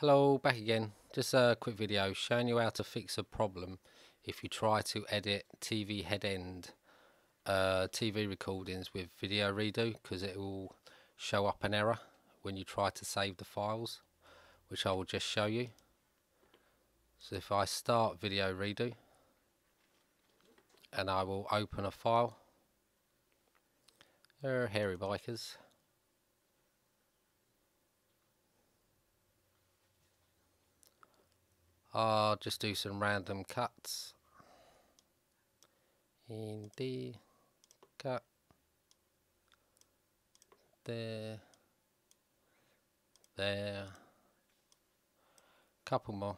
Hello, back again. Just a quick video showing you how to fix a problem if you try to edit TVheadend uh, TV recordings with VideoReDo because it will show up an error when you try to save the files which I will just show you. So if I start VideoReDo and I will open a file. There are hairy bikers. I'll just do some random cuts. In the cut there, there, couple more.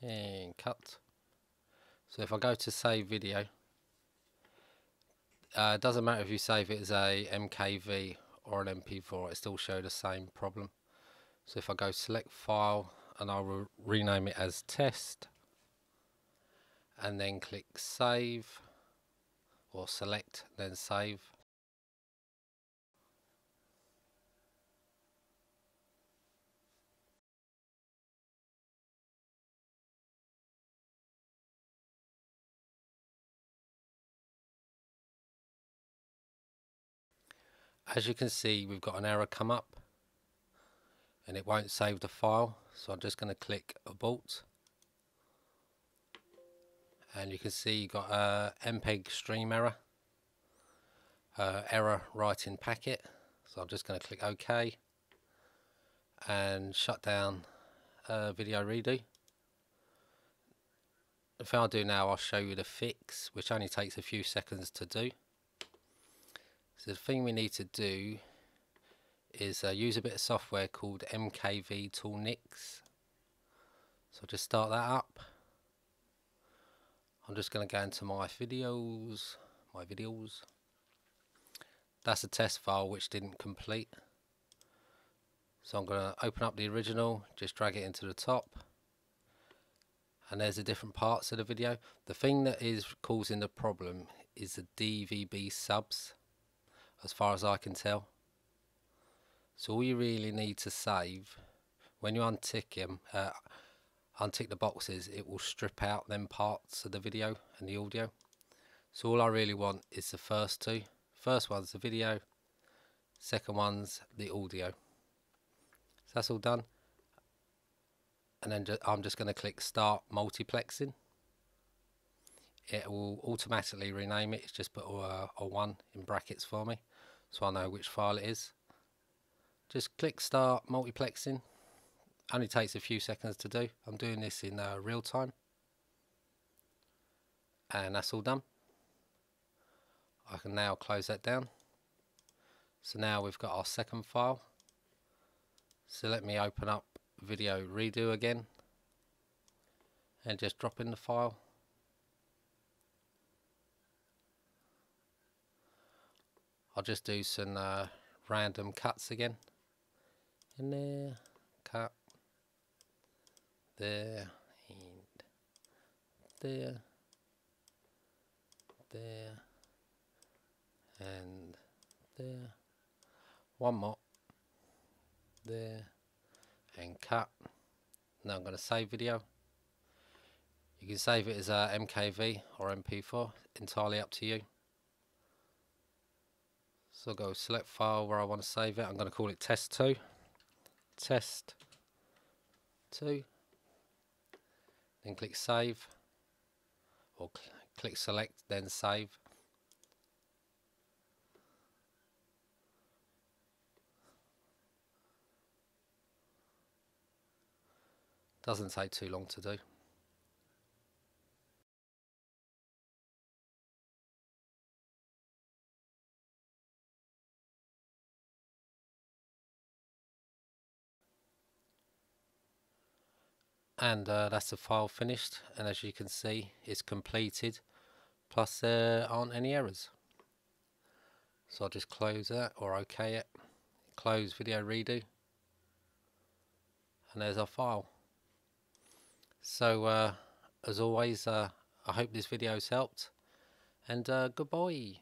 And cut. So if I go to save video, uh, it doesn't matter if you save it as a MKV or an MP4, it still show the same problem. So if I go select file and I'll re rename it as test and then click save or select then save as you can see we've got an error come up and it won't save the file. So I'm just going to click abort and you can see you've got a MPEG stream error uh, error writing packet. So I'm just going to click OK and shut down uh, VideoReDo. Thing I'll do now I'll show you the fix which only takes a few seconds to do so the thing we need to do is uh, use a bit of software called MKVToolNix. So I'll just start that up. I'm just going to go into my videos, my videos. That's a test file which didn't complete. So I'm going to open up the original, just drag it into the top. And there's the different parts of the video. The thing that is causing the problem is the DVB subs as far as I can tell. So all you really need to save, when you untick them, uh, untick the boxes, it will strip out them parts of the video and the audio. So all I really want is the first two. First one's the video, second one's the audio. So that's all done. And then ju I'm just going to click start multiplexing it will automatically rename it. It's just put a, a 1 in brackets for me so I know which file it is. Just click start multiplexing. Only takes a few seconds to do. I'm doing this in uh, real time. And that's all done. I can now close that down. So now we've got our second file. So let me open up VideoReDo again and just drop in the file I'll just do some uh, random cuts again. In there, cut, there, and there, there, and there. One more, there, and cut. Now I'm going to save video. You can save it as a MKV or MP4, entirely up to you. So I'll go select file where I want to save it. I'm going to call it test2. Test2. Then click save. Or cl click select, then save. Doesn't take too long to do. And uh, that's the file finished and as you can see it's completed. Plus there aren't any errors. So I'll just close that or OK it. Close VideoReDo. And there's our file. So uh, as always uh, I hope this video has helped and uh, goodbye